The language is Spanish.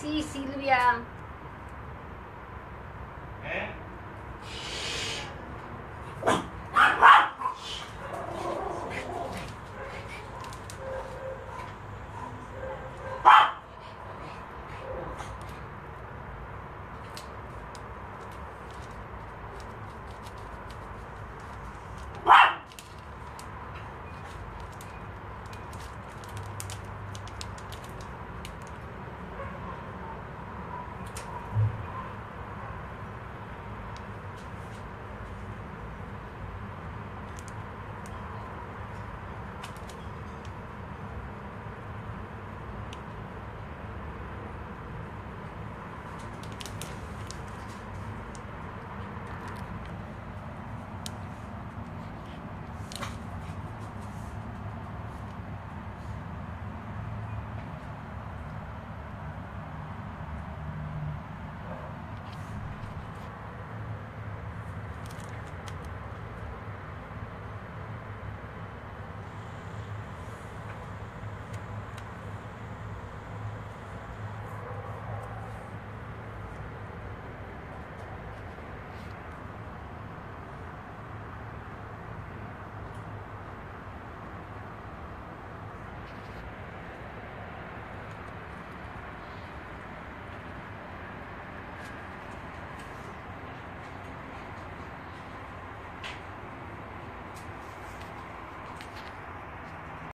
Sí, Silvia. ¿Eh?